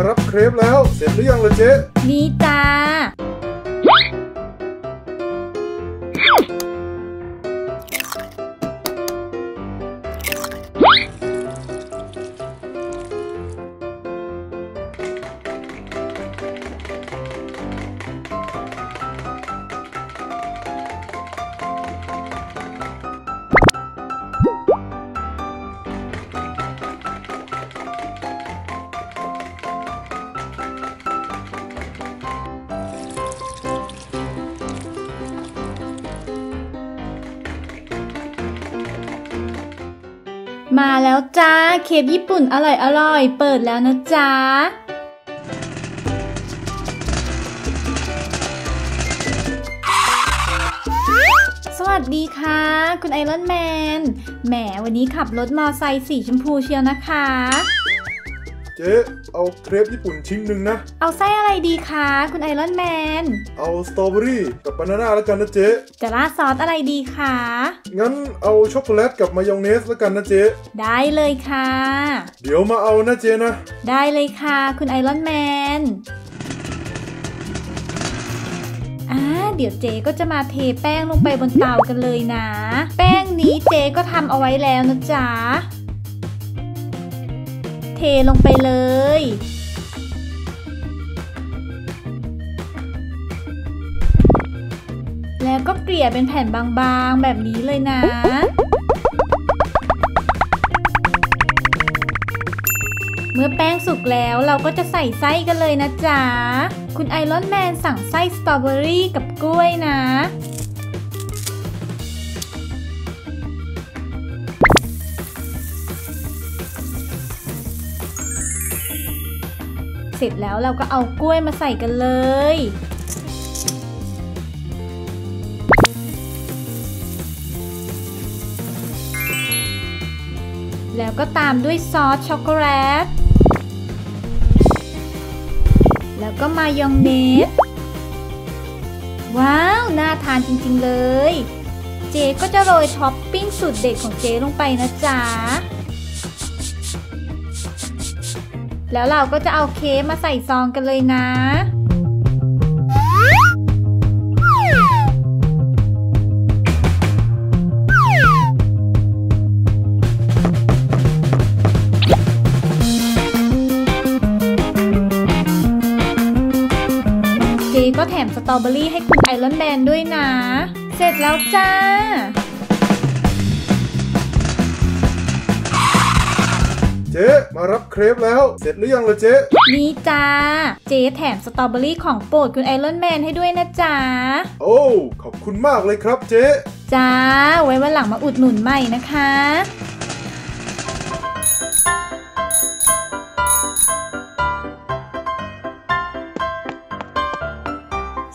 มารับเครปแล้ว เสร็จหรือยังล่ะเจ๊ นี่จ้า มาแล้วจ้า เครปญี่ปุ่นอร่อยอร่อยเปิดแล้วนะจ้า สวัสดีค่ะ คุณไอรอนแมน แหมวันนี้ขับรถมอไซค์สีชมพูเชียวนะคะ เจ๊ เอาเครปญี่ปุ่นชิ้นหนึ่งนะ เอาไส้อะไรดีคะ คุณไอรอนแมน เอาสตรอเบอรี่กับ banana แล้วกันนะเจ๊ จะราดซอสอะไรดีคะ งั้นเอาช็อกโกแลตกับมายองเนสแล้วกันนะเจ๊ ได้เลยค่ะ เดี๋ยวมาเอานะเจ๊นะ ได้เลยค่ะ คุณไอรอนแมนอ่าเดี๋ยวเจ๊ก็จะมาเทแป้งลงไปบนเตากันเลยนะ แป้งนี้เจ๊ก็ทำเอาไว้แล้วนะจ๊ะ เทลงไปเลย แล้วก็เกลี่ยเป็นแผ่นบางๆ แบบนี้เลยนะเมื่อแป้งสุกแล้วเราก็จะใส่ไส้กันเลยนะจ๊ะ คุณไอรอนแมนสั่งไส้สตรอเบอรี่กับกล้วยนะ เสร็จแล้วเราก็เอากล้วยมาใส่กันเลย แล้วก็ตามด้วยซอสช็อกโกแลต แล้วก็มายองเนส ว้าว น่าทานจริง ๆ เลย เจก็จะโรยท็อปปิ้งสูตรเด็ดของเจลงไปนะจ๊ะ แล้วเราก็จะเอาเค้กมาใส่ซองกันเลยนะเจก็แถมสตรอเบอรี่ให้คุณไอรอนแมนด้วยนะ เสร็จแล้วจ้า จ๊มารับเครปแล้ว เสร็จหรือยังล่ะเจ๊นี่จ้า เจแถมสตรอเบอรี่ของโปรดคุณไอรอนแมนให้ด้วยนะจ๊ะ โอ้ขอบคุณมากเลยครับเจ๊จ้า ไว้วันหลังมาอุดหนุนใหม่นะคะ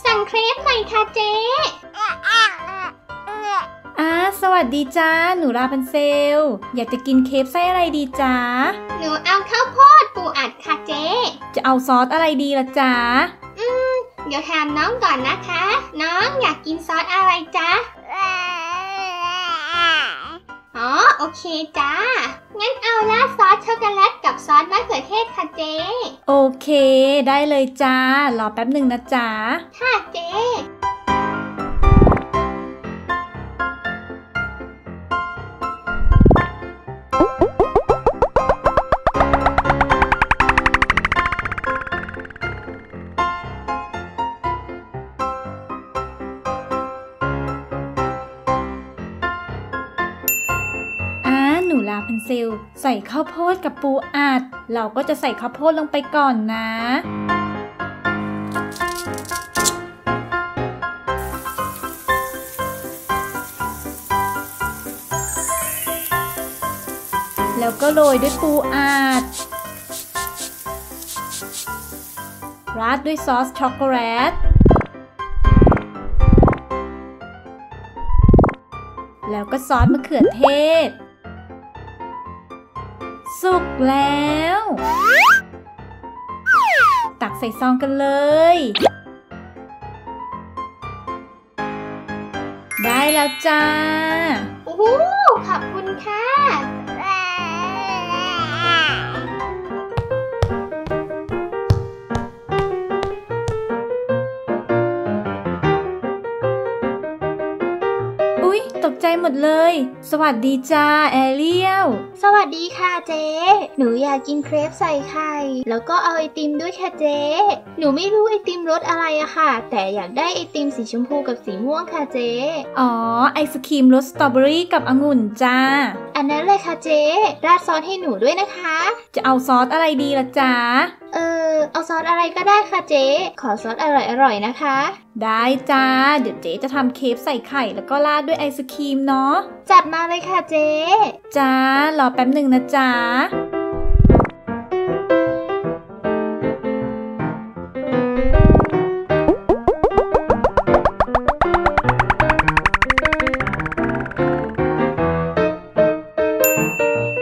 สั่งเครปหน่อยค่ะเจ๊อ่า สวัสดีจ้า หนูราพันเซล อยากจะกินเคฟไส้อะไรดีจ้า หนูเอาข้าวโพดปูอัดค่ะเจ๊ จะเอาซอสอะไรดีล่ะจ้า อืม เดี๋ยวถามน้องก่อนนะคะ น้องอยากกินซอสอะไรจ๊ะอ๋อ โอเคจ้า งั้นเอาละซอสช็อกโกแลตกับซอสมะเขือเทศค่ะเจ๊ โอเค ได้เลยจ้า รอแป๊บหนึ่งนะจ้าค่ะเจ๊ ใส่ข้าวโพดกับปูอัด เราก็จะใส่ข้าวโพดลงไปก่อนนะ แล้วก็โรยด้วยปูอัด ราดด้วยซอสช็อกโกแลตแล้วก็ซอสมะเขือเทศ สุกแล้ว ตักใส่ซองกันเลย ได้แล้วจ้า โอ้โหขอบคุณค่ะอุ๊ยตกใจหมดเลย สวัสดีจ้า แอเรียล สวัสดีค่ะเจ๊ หนูอยากกินเครปใส่ไข่ แล้วก็เอาไอติมด้วยค่ะเจ๊ หนูไม่รู้ไอติมรสอะไรอะค่ะ แต่อยากได้ไอติมสีชมพูกับสีม่วงค่ะเจ๊ อ๋อ ไอศครีมรสสตรอเบอรี่กับองุ่นจ้า อันนั้นเลยค่ะเจ๊ ราดซอสให้หนูด้วยนะคะ จะเอาซอสอะไรดีล่ะจ๊ะ เออ เอาซอสอะไรก็ได้ค่ะเจ๊ ขอซอสอร่อยๆนะคะ ได้จ้า เดี๋ยวเจ๊จะทำเคฟใส่ไข่แล้วก็ราดด้วยไอศครีมเนาะจัดมาเลยค่ะเจ๊จ้ารอแป๊บหนึ่งนะจ๊ะ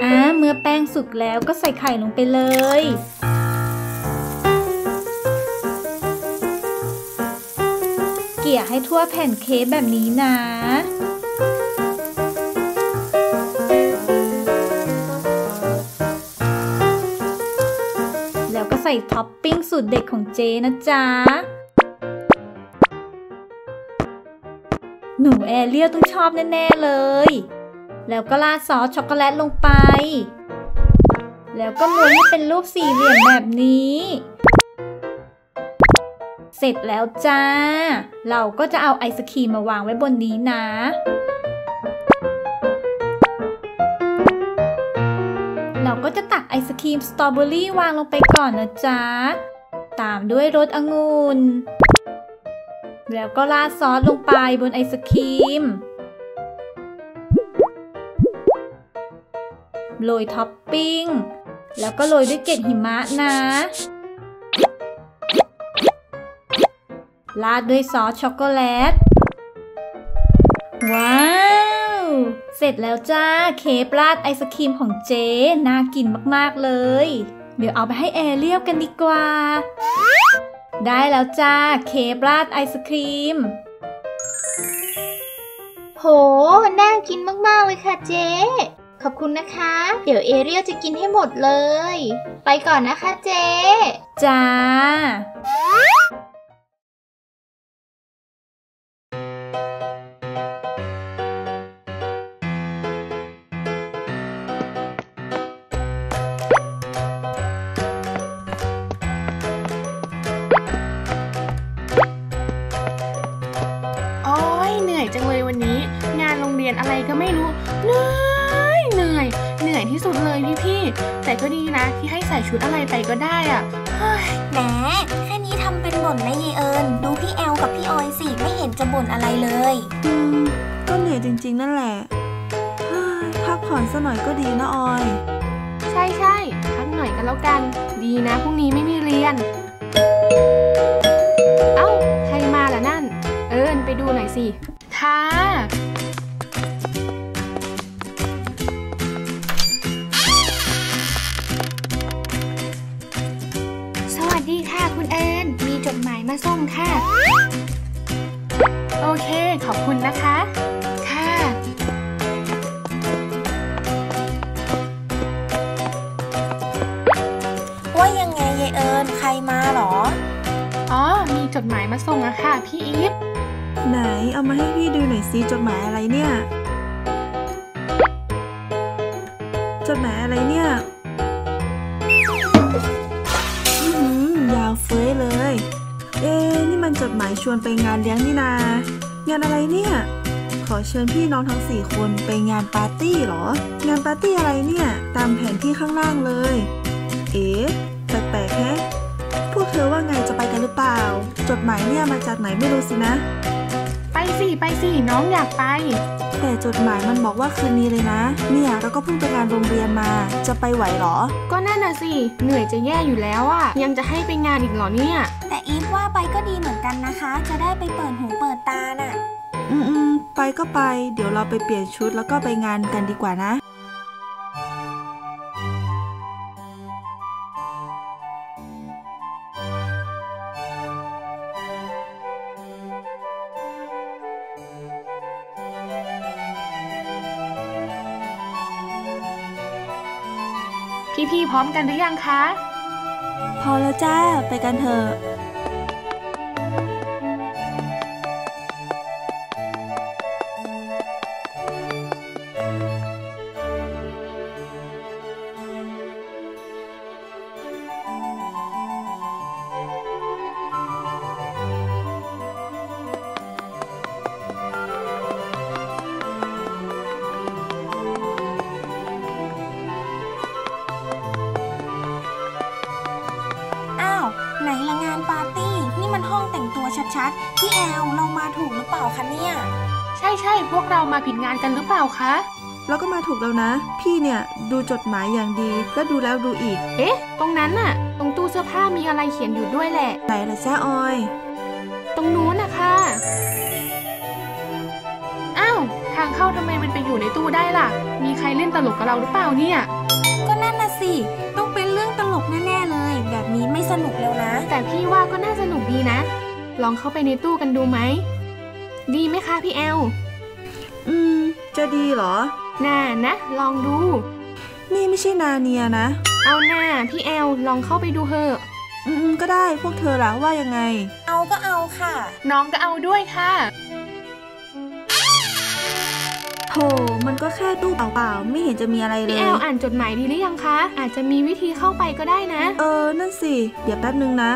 อ่าเมื่อแป้งสุกแล้วก็ใส่ไข่ลงไปเลย เกี่ยให้ทั่วแผ่นเค้กแบบนี้นะ ก็ใส่ท็อปปิ้งสูตรเด็ดของเจนะจ๊ะ หนูแอเรียลต้องชอบแน่ ๆ เลย แล้วก็ราดซอสช็อกโกแลตลงไป แล้วก็ม้วนให้เป็นรูปสี่เหลี่ยมแบบนี้ เสร็จแล้วจ้า เราก็จะเอาไอศครีมมาวางไว้บนนี้นะ ครีมสตรอเบอรี่วางลงไปก่อนนะจ๊ะ ตามด้วยรสองุ่น แล้วก็ราดซอสลงไปบนไอศครีม โรยท็อปปิ้ง แล้วก็โรยด้วยเกล็ดหิมะนะราดด้วยซอสช็อกโกแลต ว้าว เสร็จแล้วจ้าเครปราดไอศครีมของเจ๊น่ากินมากๆเลย เดี๋ยวเอาไปให้แอร์เรียลกันดีกว่า ได้แล้วจ้าเคปราดไอศครีม โห น่ากินมากๆเลยค่ะเจ๊ ขอบคุณนะคะ เดี๋ยวเอเรียลจะกินให้หมดเลย ไปก่อนนะคะเจ๊ จ้า ก็ดีนะ ที่ให้ใส่ชุดอะไรไปก็ได้อะเฮ้ยแหมแค่นี้ทำเป็นบ่นนะเยเอิญดูพี่แอลกับพี่ออยสิไม่เห็นจะบ่นอะไรเลยอืมก็เหนื่อยจริง ๆ นั่นแหละเฮ้ยพักผ่อนสักหน่อยก็ดีนะออย ใช่ใช่พักหน่อยกันแล้วกัน ดีนะพรุ่งนี้ไม่มีเรียน ค่ะ โอเค ขอบคุณนะคะ ค่ะ ว่ายังไงยายเอิญใครมาหรอ อ๋อ มีจดหมายมาส่งอะค่ะ พี่อีฟ ไหนเอามาให้พี่ดูหน่อยสิจดหมายอะไรเนี่ย ชวนไปงานเลี้ยงนี่นา งานอะไรเนี่ย ขอเชิญพี่น้องทั้งสี่คนไปงานปาร์ตี้เหรอ งานปาร์ตี้อะไรเนี่ย ตามแผนที่ข้างล่างเลย เอ๊ะแปลกๆแฮะพวกเธอว่าไงจะไปกันหรือเปล่า จดหมายเนี่ยมาจากไหนไม่รู้สินะ สิไปสิน้องอยากไป แต่จดหมายมันบอกว่าคืนนี้เลยนะ เนี่ยเราก็เพิ่งไปงานโรงเรียนมา จะไปไหวเหรอ ก็นั่นน่ะสิ เหนื่อยจะแย่อยู่แล้วอะยังจะให้ไปงานอีกเหรอเนี่ย แต่อีฟว่าไปก็ดีเหมือนกันนะคะ จะได้ไปเปิดหูเปิดตาน่ะ อืมอืมไปก็ไป เดี๋ยวเราไปเปลี่ยนชุดแล้วก็ไปงานกันดีกว่านะ พี่ๆพร้อมกันหรือยังคะ พอแล้วจ้า ไปกันเถอะ ใช่ใช่พวกเรามาผิดงานกันหรือเปล่าคะ แล้วก็มาถูกแล้วนะ พี่เนี่ยดูจดหมายอย่างดี แล้วดูแล้วดูอีก เอ๊ะ ตรงนั้นน่ะ ตรงตู้เสื้อผ้ามีอะไรเขียนอยู่ด้วยแหละ ไหนล่ะจ้าออย ตรงนู้นนะคะอ้าวทางเข้าทำไมมันไปอยู่ในตู้ได้ล่ะ มีใครเล่นตลกกับเราหรือเปล่าเนี่ย ก็นั่นน่ะสิ ต้องเป็นเรื่องตลกแน่ๆเลย แบบนี้ไม่สนุกแล้วนะ แต่พี่ว่าก็น่าสนุกดีนะ ลองเข้าไปในตู้กันดูไหม ดีไหมคะพี่แอล อืม จะดีเหรอ น่านะ ลองดู นี่ไม่ใช่นาเนียนะ เอาหน้าพี่แอลลองเข้าไปดูเถอะอืมก็ได้พวกเธอล่ะว่ายังไง เอาก็เอาค่ะ น้องก็เอาด้วยค่ะโหมันก็แค่ตู้เปล่าๆไม่เห็นจะมีอะไรเลพี่ยแอลอ่านจดหมายดีหรือยังคะ อาจจะมีวิธีเข้าไปก็ได้นะ เออ นั่นสิ เดี๋ยวแป๊บนึงนะ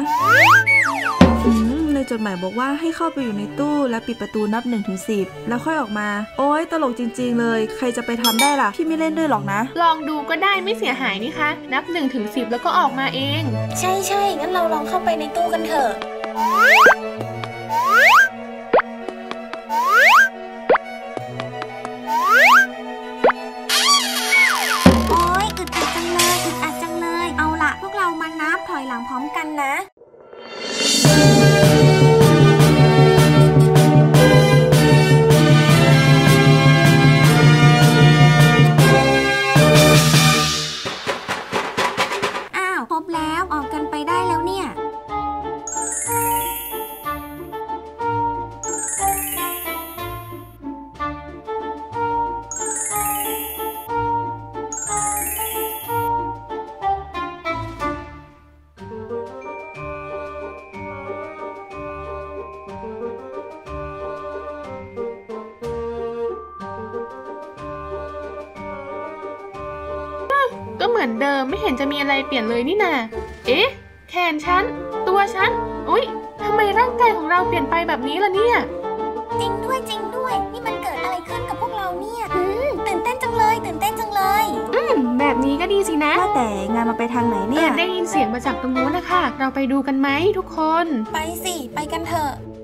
อืมในจดหมายบอกว่าให้เข้าไปอยู่ในตู้และปิดประตูนับ1นถึงสิแล้วค่อยออกมา โอ๊ยตลกจริง ๆ เลย ใครจะไปทำได้ล่ะ พี่ไม่เล่นด้วยหรอกนะ ลองดูก็ได้ไม่เสียหายนี่คะ นับ1นถึงสิแล้วก็ออกมาเอง ใช่ใช่งั้นเราลองเข้าไปในตู้กันเถอะโอ๊ยอึดอัดจังเลยอึดอัดจังเลยเอาละพวกเรามานับถอยหลังพร้อมกันนะ มือนเดิมไม่เห็นจะมีอะไรเปลี่ยนเลยนี่นาเอ๊ะ แขนฉัน ตัวฉัน อุ๊ยทำไมร่างกายของเราเปลี่ยนไปแบบนี้ล่ะเนี่ย จริงด้วยจริงด้วย นี่มันเกิดอะไรขึ้นกับพวกเราเนี่ยอืมตื่นเต้นจังเลย ตื่นเต้นจังเลย อืม แบบนี้ก็ดีสินะว่าแต่งานมาไปทางไหนเอเนี่ยอได้ยินเสียงมาจากตรงนู้นนะคะ เราไปดูกันไหมทุกคน ไปสิ ไปกันเถอะ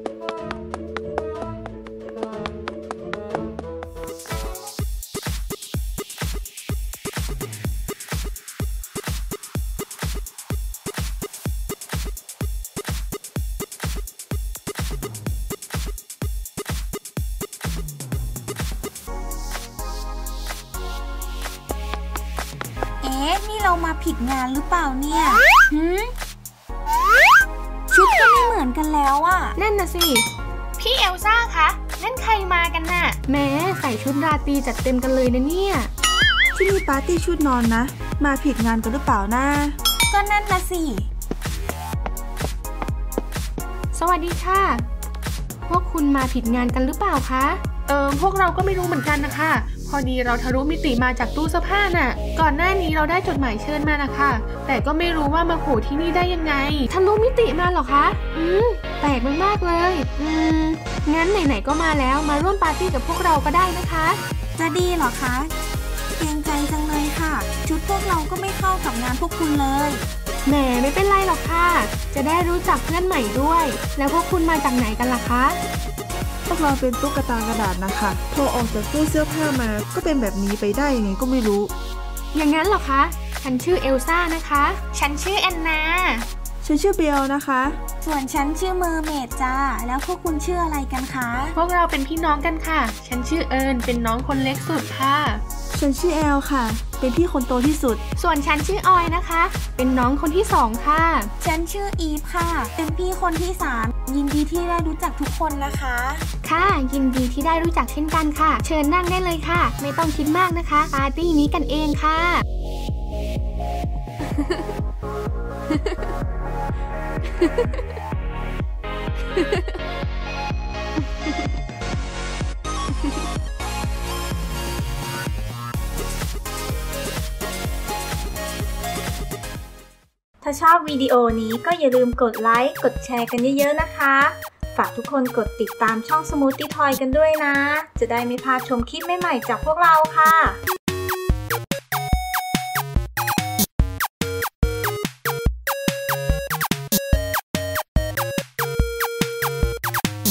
ผิดงานหรือเปล่าเนี่ยหืมชุดก็ไม่เหมือนกันแล้วอะนั่นน่ะสิ พี่เอลซ่าคะนั่นใครมากันน่ะ แม้ใส่ชุดราตรีจัดเต็มกันเลยนะเนี่ย ที่นี่ปาร์ตี้ชุดนอนนะ มาผิดงานกันหรือเปล่านะก็นั่นละสิ สวัสดีค่ะ พวกคุณมาผิดงานกันหรือเปล่าคะ เออพวกเราก็ไม่รู้เหมือนกันนะคะ พอดีเราทะลุมิติมาจากตู้เสื้อผ้าน่ะ ก่อนหน้านี้เราได้จดหมายเชิญมานะคะ แต่ก็ไม่รู้ว่ามาโผล่ที่นี่ได้ยังไง ทะลุมิติมาเหรอคะ อืม แปลกมากๆเลย อืม งั้นไหนๆก็มาแล้ว มาร่วมปาร์ตี้กับพวกเราก็ได้นะคะ จะดีเหรอคะ เกรงใจจังเลยค่ะ ชุดพวกเราก็ไม่เข้ากับงานพวกคุณเลยแหมไม่เป็นไรหรอกค่ะ จะได้รู้จักเพื่อนใหม่ด้วย แล้วพวกคุณมาจากไหนกันล่ะคะพ วกเราเป็นตุ๊กตากระดาษนะคะ พอออกจากตู้เสื้อผ้ามาก็เป็นแบบนี้ไปได้ยังไงก็ไม่รู้ อย่างนั้นเหรอคะ ฉันชื่อเอลซ่านะคะ ฉันชื่อแอนนา ฉันชื่อเบลนะคะ ส่วนฉันชื่อเมอร์เมดจ้า แล้วพวกคุณชื่ออะไรกันคะ พวกเราเป็นพี่น้องกันค่ะ ฉันชื่อเอิญเป็นน้องคนเล็กสุดค่ะ ฉันชื่อแอลค่ะ เป็นพี่คนโตที่สุด ส่วนฉันชื่อออยนะคะ เป็นน้องคนที่สองค่ะ ฉันชื่ออีฟค่ะ เป็นพี่คนที่สามยินดีที่ได้รู้จักทุกคนนะคะ ค่ะ ยินดีที่ได้รู้จักเช่นกันค่ะ เชิญนั่งได้เลยค่ะ ไม่ต้องคิดมากนะคะปาร์ตี้นี้กันเองค่ะถ้าชอบวิดีโอนี้ก็อย่าลืมกดไลค์ กดแชร์กันเยอะๆนะคะ ฝากทุกคนกดติดตามช่อง Smoothie Toy กันด้วยนะ จะได้ไม่พลาดชมคลิปใหม่ๆจากพวกเราค่ะ